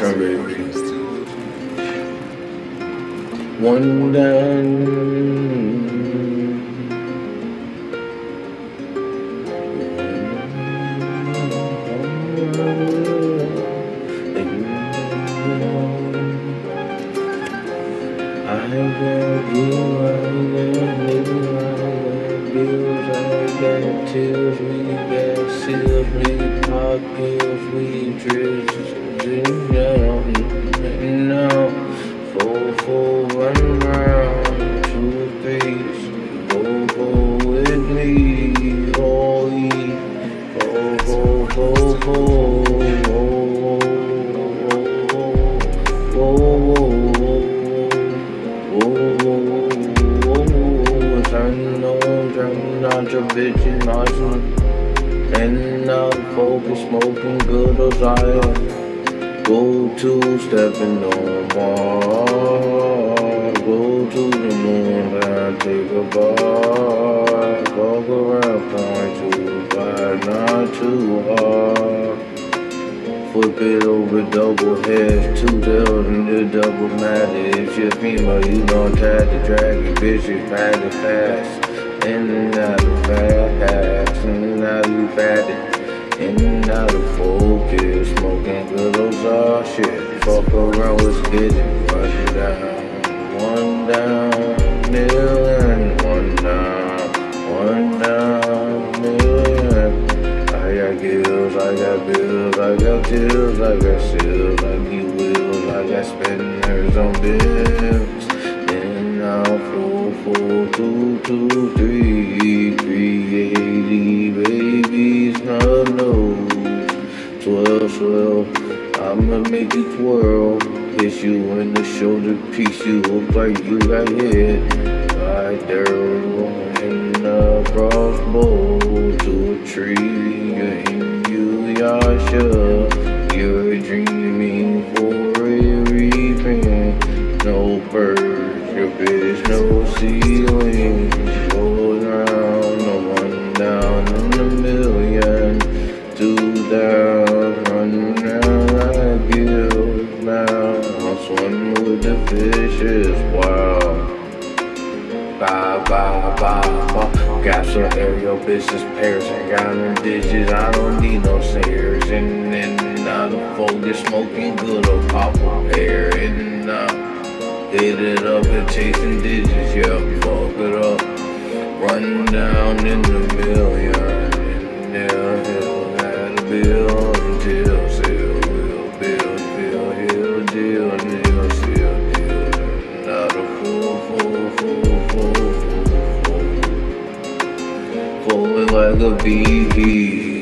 Baby. One down. Tills, we got seals, we pop pills, we drills, down, your bitch and awesome. And now focus, smoking good as I. Go to stepping on Mars. Go to the moon and take a bar. Walk around, point too far, not too hard. Flip it over double heads, two tails and the double matter. If you're female, you gon' try to drag it, bitch, and fast. Fast, fat, in and out of focus. Smoking good Ozark shit. Fuck around, let's get it. Run down, one down, million, one down, one down, million. I got gills, I got bills, I got chills, I got seals, I need wheels, I got spinners on bills. Four, two, two, three, three eighty babies, no nose. Twelve, twelve, I'ma make you twirl. Hit you in the shoulder piece, you look like you got hit. Right there in the crossbow to a tree, and you, Yasha. No birds, your bitch, no ceiling. Goes around, no one down in a million. Two down, run around like gills now. I'm swimming with the fishes, wow. Bye, bye, bye, bye. Got some aerial business pairs and got them digits. I don't need no singers. And then out of focus, smoking good or pop a pair. And uh, it up and chasing digits. Yeah, fuck it up. Run down in the million. And now have a bill deal, deal. Falling like a bee.